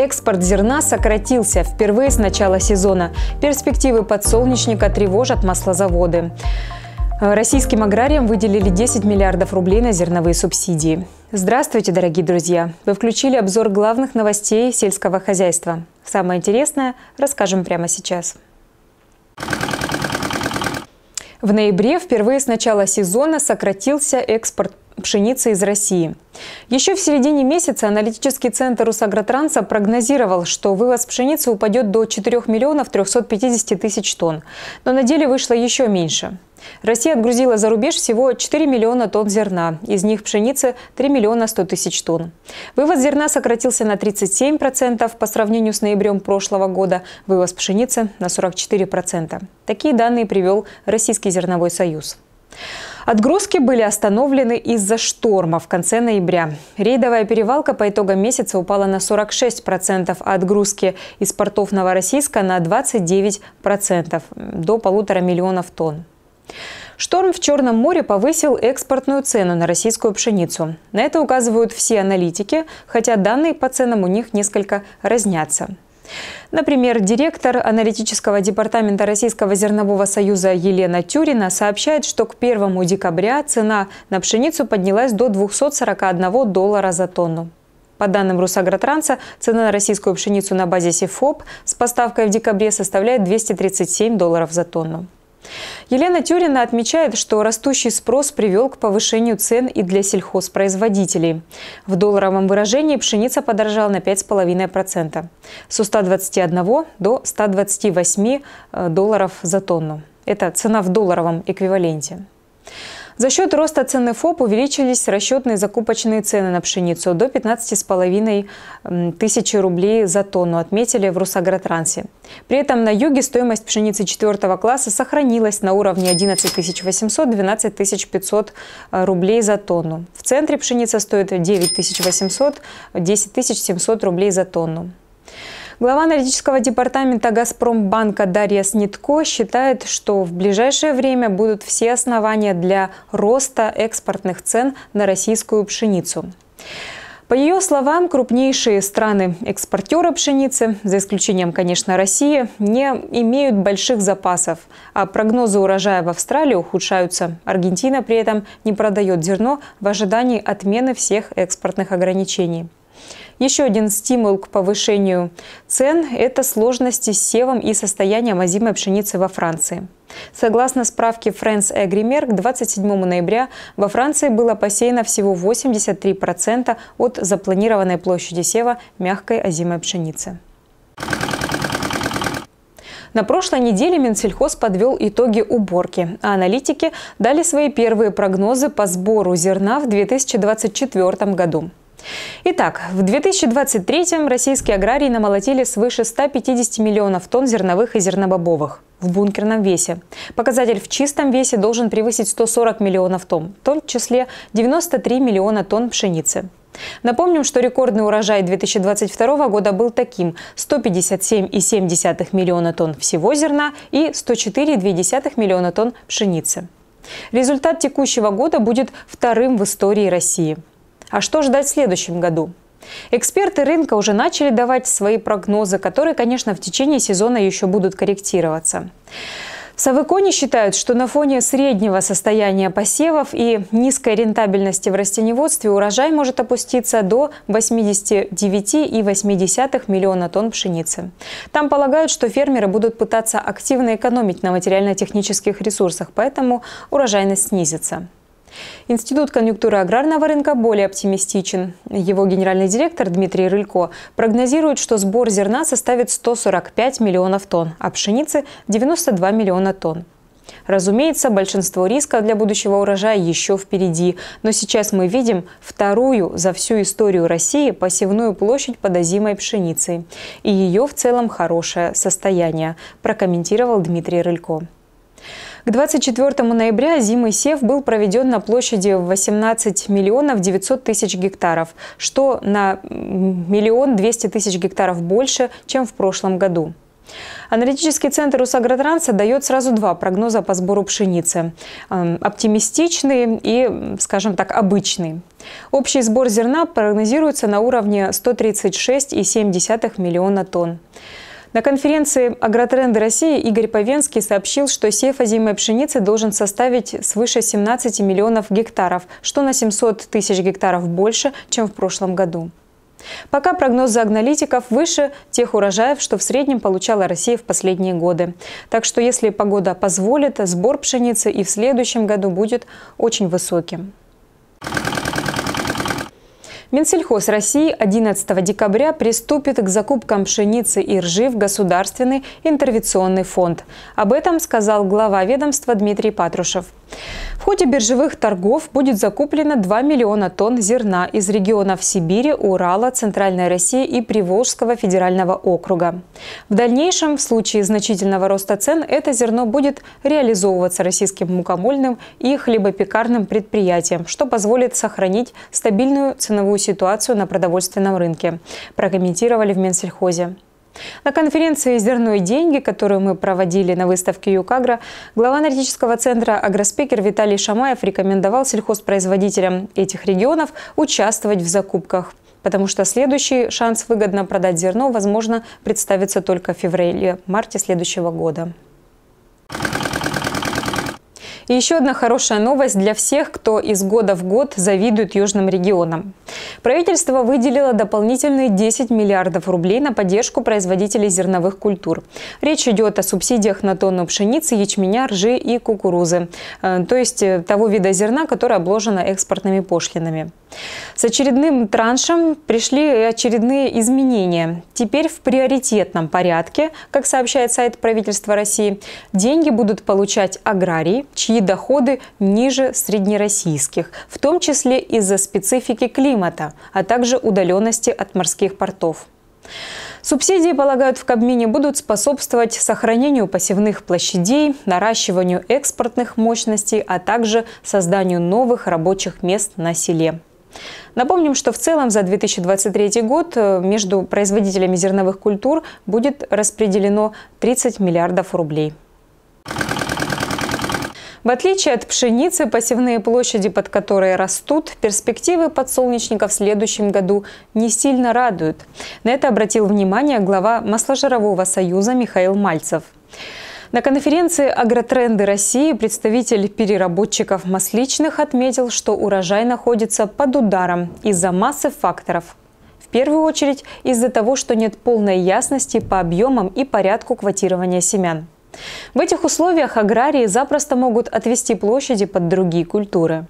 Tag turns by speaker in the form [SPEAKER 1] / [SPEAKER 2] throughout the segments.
[SPEAKER 1] Экспорт зерна сократился впервые с начала сезона. Перспективы подсолнечника тревожат маслозаводы. Российским аграриям выделили 10 миллиардов рублей на зерновые субсидии. Здравствуйте, дорогие друзья! Вы включили обзор главных новостей сельского хозяйства. Самое интересное расскажем прямо сейчас. В ноябре впервые с начала сезона сократился экспорт пшеницы из России. Еще в середине месяца аналитический центр Русагротранса прогнозировал, что вывоз пшеницы упадет до 4 миллионов 350 тысяч тонн. Но на деле вышло еще меньше. Россия отгрузила за рубеж всего 4 миллиона тонн зерна, из них пшеницы 3 миллиона 100 тысяч тонн. Вывоз зерна сократился на 37% по сравнению с ноябрем прошлого года, вывоз пшеницы на 44%. Такие данные привел Российский зерновой союз. Отгрузки были остановлены из-за шторма в конце ноября. Рейдовая перевалка по итогам месяца упала на 46%, а отгрузки из портов Новороссийска на 29% до полутора миллионов тонн. Шторм в Черном море повысил экспортную цену на российскую пшеницу. На это указывают все аналитики, хотя данные по ценам у них несколько разнятся. Например, директор аналитического департамента Российского зернового союза Елена Тюрина сообщает, что к 1 декабря цена на пшеницу поднялась до 241 доллара за тонну. По данным Русагротранса, цена на российскую пшеницу на базе СИФОП с поставкой в декабре составляет 237 долларов за тонну. Елена Тюрина отмечает, что растущий спрос привел к повышению цен и для сельхозпроизводителей. В долларовом выражении пшеница подорожала на 5,5% с 121 до 128 э, долларов за тонну. Это цена в долларовом эквиваленте. За счет роста цены ФОП увеличились расчетные закупочные цены на пшеницу до 15,5 тысячи рублей за тонну, отметили в Русагротрансе. При этом на юге стоимость пшеницы четвертого класса сохранилась на уровне 11 800-12 500 рублей за тонну. В центре пшеница стоит 9 800-10 700 рублей за тонну. Глава аналитического департамента «Газпромбанка» Дарья Снитко считает, что в ближайшее время будут все основания для роста экспортных цен на российскую пшеницу. По ее словам, крупнейшие страны-экспортеры пшеницы, за исключением, конечно, России, не имеют больших запасов, а прогнозы урожая в Австралии ухудшаются. Аргентина при этом не продает зерно в ожидании отмены всех экспортных ограничений. Еще один стимул к повышению цен – это сложности с севом и состоянием озимой пшеницы во Франции. Согласно справке France Agrimer, к 27 ноября во Франции было посеяно всего 83% от запланированной площади сева мягкой озимой пшеницы. На прошлой неделе Минсельхоз подвел итоги уборки, а аналитики дали свои первые прогнозы по сбору зерна в 2024 году. Итак, в 2023-м российские аграрии намолотили свыше 150 миллионов тонн зерновых и зернобобовых в бункерном весе. Показатель в чистом весе должен превысить 140 миллионов тонн, в том числе 93 миллиона тонн пшеницы. Напомним, что рекордный урожай 2022 года был таким – 157,7 миллиона тонн всего зерна и 104,2 миллиона тонн пшеницы. Результат текущего года будет вторым в истории России – а что ждать в следующем году? Эксперты рынка уже начали давать свои прогнозы, которые, конечно, в течение сезона еще будут корректироваться. В Савыконе считают, что на фоне среднего состояния посевов и низкой рентабельности в растеневодстве урожай может опуститься до 89,8 миллиона тонн пшеницы. Там полагают, что фермеры будут пытаться активно экономить на материально-технических ресурсах, поэтому урожайность снизится. Институт конъюнктуры аграрного рынка более оптимистичен. Его генеральный директор Дмитрий Рылько прогнозирует, что сбор зерна составит 145 миллионов тонн, а пшеницы – 92 миллиона тонн. Разумеется, большинство рисков для будущего урожая еще впереди. Но сейчас мы видим вторую за всю историю России посевную площадь под озимой пшеницей. И ее в целом хорошее состояние, прокомментировал Дмитрий Рылько. К 24 ноября зимый сев был проведен на площади 18 миллионов 900 тысяч гектаров, что на миллион 200 тысяч гектаров больше, чем в прошлом году. Аналитический центр Усагротранса дает сразу два прогноза по сбору пшеницы. Оптимистичный и, скажем так, обычный. Общий сбор зерна прогнозируется на уровне 136,7 миллиона тонн. На конференции «Агротренды России» Игорь Повенский сообщил, что сев озимой пшеницы должен составить свыше 17 миллионов гектаров, что на 700 тысяч гектаров больше, чем в прошлом году. Пока прогнозы аналитиков выше тех урожаев, что в среднем получала Россия в последние годы. Так что если погода позволит, сбор пшеницы и в следующем году будет очень высоким. Минсельхоз России 11 декабря приступит к закупкам пшеницы и ржи в Государственный интервенционный фонд. Об этом сказал глава ведомства Дмитрий Патрушев. В ходе биржевых торгов будет закуплено 2 миллиона тонн зерна из регионов Сибири, Урала, Центральной России и Приволжского федерального округа. В дальнейшем, в случае значительного роста цен, это зерно будет реализовываться российским мукомольным и хлебопекарным предприятиям, что позволит сохранить стабильную ценовую ситуацию на продовольственном рынке, прокомментировали в Минсельхозе. На конференции «Зерно и деньги», которую мы проводили на выставке «Юкагра», глава аналитического центра «Агроспекер» Виталий Шамаев рекомендовал сельхозпроизводителям этих регионов участвовать в закупках потому что следующий шанс выгодно продать зерно, возможно, представится только в феврале-марте следующего года. И еще одна хорошая новость для всех, кто из года в год завидует южным регионам. Правительство выделило дополнительные 10 миллиардов рублей на поддержку производителей зерновых культур. Речь идет о субсидиях на тонну пшеницы, ячменя, ржи и кукурузы, э, то есть э, того вида зерна, которое обложено экспортными пошлинами. С очередным траншем пришли очередные изменения. Теперь в приоритетном порядке, как сообщает сайт правительства России, деньги будут получать аграрии, чьи доходы ниже среднероссийских, в том числе из-за специфики климата, а также удаленности от морских портов. Субсидии, полагают в Кабмине, будут способствовать сохранению посевных площадей, наращиванию экспортных мощностей, а также созданию новых рабочих мест на селе. Напомним, что в целом за 2023 год э, между производителями зерновых культур будет распределено 30 миллиардов рублей. В отличие от пшеницы, посевные площади, под которые растут, перспективы подсолнечника в следующем году не сильно радуют. На это обратил внимание глава Масложирового союза Михаил Мальцев. На конференции «Агротренды России» представитель переработчиков масличных отметил, что урожай находится под ударом из-за массы факторов. В первую очередь из-за того, что нет полной ясности по объемам и порядку квотирования семян. В этих условиях аграрии запросто могут отвести площади под другие культуры.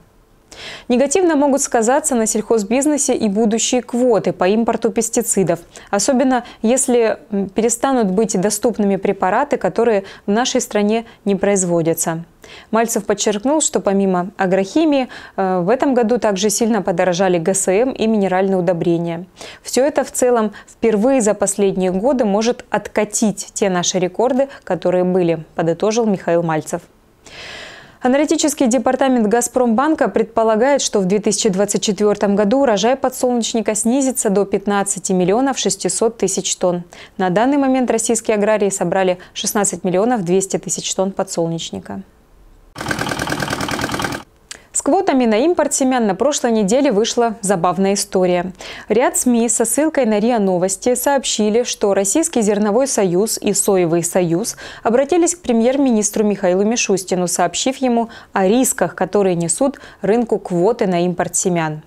[SPEAKER 1] Негативно могут сказаться на сельхозбизнесе и будущие квоты по импорту пестицидов, особенно если перестанут быть доступными препараты, которые в нашей стране не производятся. Мальцев подчеркнул, что помимо агрохимии э, в этом году также сильно подорожали ГСМ и минеральные удобрения. Все это в целом впервые за последние годы может откатить те наши рекорды, которые были, подытожил Михаил Мальцев. Аналитический департамент «Газпромбанка» предполагает, что в 2024 году урожай подсолнечника снизится до 15 миллионов 600 тысяч тонн. На данный момент российские аграрии собрали 16 миллионов 200 тысяч тонн подсолнечника квотами на импорт семян на прошлой неделе вышла забавная история. Ряд СМИ со ссылкой на РИА Новости сообщили, что Российский зерновой союз и Соевый союз обратились к премьер-министру Михаилу Мишустину, сообщив ему о рисках, которые несут рынку квоты на импорт семян.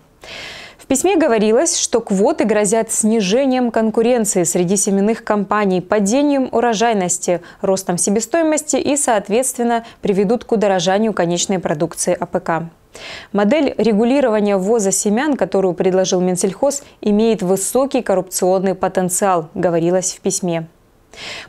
[SPEAKER 1] В письме говорилось, что квоты грозят снижением конкуренции среди семенных компаний, падением урожайности, ростом себестоимости и, соответственно, приведут к удорожанию конечной продукции АПК. Модель регулирования ввоза семян, которую предложил Минсельхоз, имеет высокий коррупционный потенциал, говорилось в письме.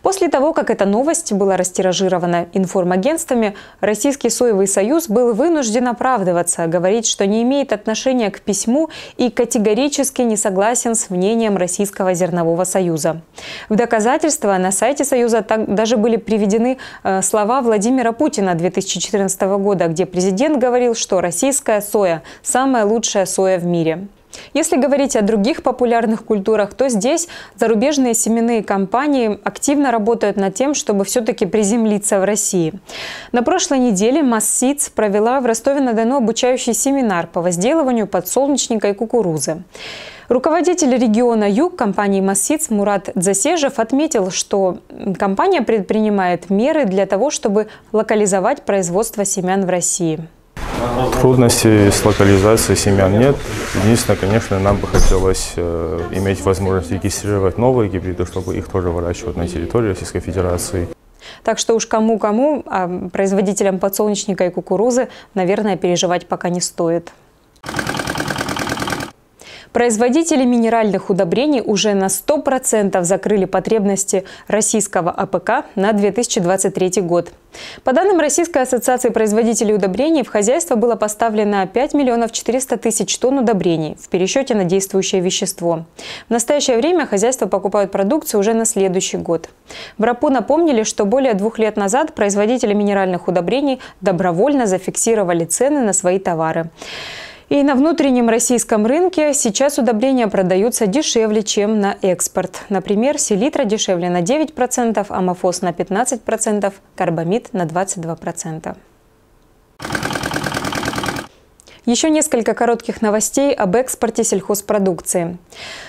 [SPEAKER 1] После того, как эта новость была растиражирована информагентствами, Российский соевый союз был вынужден оправдываться, говорить, что не имеет отношения к письму и категорически не согласен с мнением Российского зернового союза. В доказательство на сайте союза даже были приведены э, слова Владимира Путина 2014 года, где президент говорил, что российская соя – самая лучшая соя в мире. Если говорить о других популярных культурах, то здесь зарубежные семенные компании активно работают над тем, чтобы все-таки приземлиться в России. На прошлой неделе Массиц провела в Ростове-на-Дону обучающий семинар по возделыванию подсолнечника и кукурузы. Руководитель региона Юг компании «Массиц» Мурат Засежев отметил, что компания предпринимает меры для того, чтобы локализовать производство семян в России.
[SPEAKER 2] Трудностей с локализацией семян нет. Единственное, конечно, нам бы хотелось э, иметь возможность регистрировать новые гибриды, чтобы их тоже выращивать на территории Российской Федерации.
[SPEAKER 1] Так что уж кому-кому, а производителям подсолнечника и кукурузы, наверное, переживать пока не стоит. Производители минеральных удобрений уже на 100% закрыли потребности российского АПК на 2023 год. По данным Российской ассоциации производителей удобрений, в хозяйство было поставлено 5 миллионов 400 тысяч тонн удобрений в пересчете на действующее вещество. В настоящее время хозяйства покупают продукцию уже на следующий год. В РАПУ напомнили, что более двух лет назад производители минеральных удобрений добровольно зафиксировали цены на свои товары. И на внутреннем российском рынке сейчас удобрения продаются дешевле, чем на экспорт. Например, селитра дешевле на 9%, амофос на 15%, карбамид на 22%. Еще несколько коротких новостей об экспорте сельхозпродукции.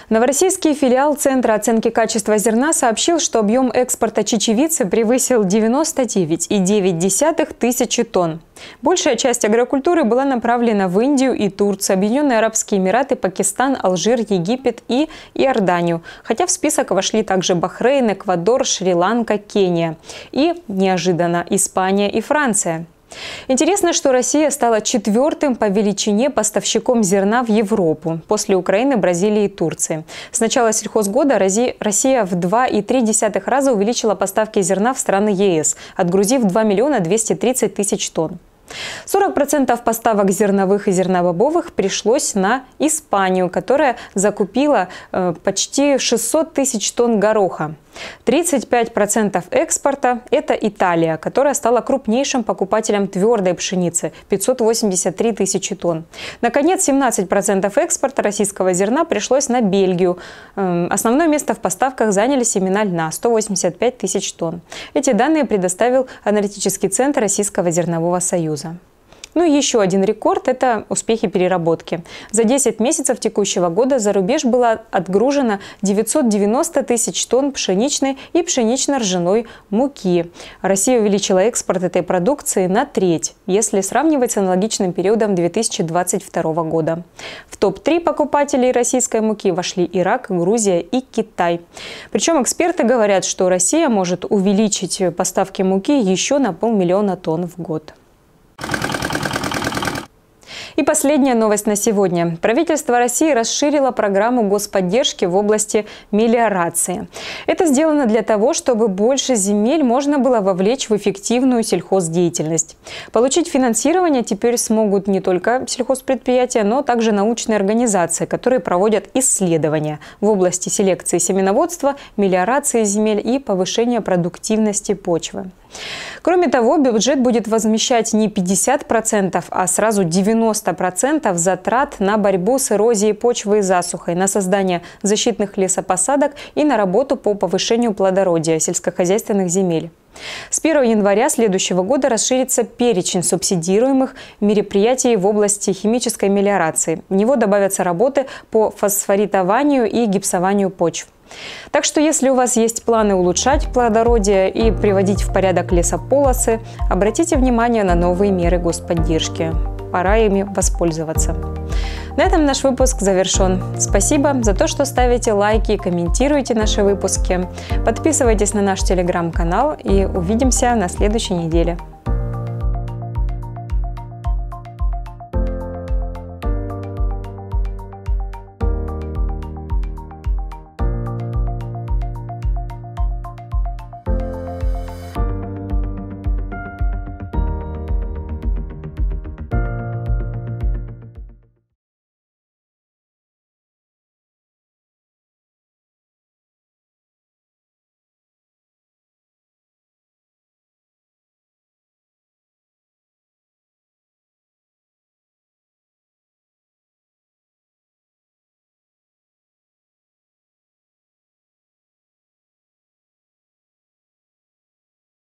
[SPEAKER 1] Новороссийский филиал Центра оценки качества зерна сообщил, что объем экспорта чечевицы превысил 99,9 тысячи тонн. Большая часть агрокультуры была направлена в Индию и Турцию, Объединенные Арабские Эмираты, Пакистан, Алжир, Египет и Иорданию. Хотя в список вошли также Бахрейн, Эквадор, Шри-Ланка, Кения. И, неожиданно, Испания и Франция. Интересно, что Россия стала четвертым по величине поставщиком зерна в Европу после Украины, Бразилии и Турции. С начала сельхозгода Россия в 2,3 раза увеличила поставки зерна в страны ЕС, отгрузив 2 миллиона 230 тысяч тонн. 40% поставок зерновых и зернобобовых пришлось на Испанию, которая закупила э, почти 600 тысяч тонн гороха. 35% экспорта – это Италия, которая стала крупнейшим покупателем твердой пшеницы – 583 тысячи тонн. Наконец, 17% экспорта российского зерна пришлось на Бельгию. Эм, основное место в поставках заняли семена льна – 185 тысяч тонн. Эти данные предоставил аналитический центр Российского зернового союза. Ну и еще один рекорд – это успехи переработки. За 10 месяцев текущего года за рубеж было отгружено 990 тысяч тонн пшеничной и пшенично-ржаной муки. Россия увеличила экспорт этой продукции на треть, если сравнивать с аналогичным периодом 2022 года. В топ-3 покупателей российской муки вошли Ирак, Грузия и Китай. Причем эксперты говорят, что Россия может увеличить поставки муки еще на полмиллиона тонн в год. И последняя новость на сегодня. Правительство России расширило программу господдержки в области мелиорации. Это сделано для того, чтобы больше земель можно было вовлечь в эффективную сельхоздеятельность. Получить финансирование теперь смогут не только сельхозпредприятия, но также научные организации, которые проводят исследования в области селекции семеноводства, мелиорации земель и повышения продуктивности почвы. Кроме того, бюджет будет возмещать не 50%, а сразу 90% затрат на борьбу с эрозией почвы и засухой, на создание защитных лесопосадок и на работу по повышению плодородия сельскохозяйственных земель. С 1 января следующего года расширится перечень субсидируемых мероприятий в области химической мелиорации. В него добавятся работы по фосфоритованию и гипсованию почв. Так что если у вас есть планы улучшать плодородие и приводить в порядок лесополосы, обратите внимание на новые меры господдержки. Пора ими воспользоваться. На этом наш выпуск завершен. Спасибо за то, что ставите лайки и комментируете наши выпуски. Подписывайтесь на наш телеграм-канал и увидимся на следующей неделе.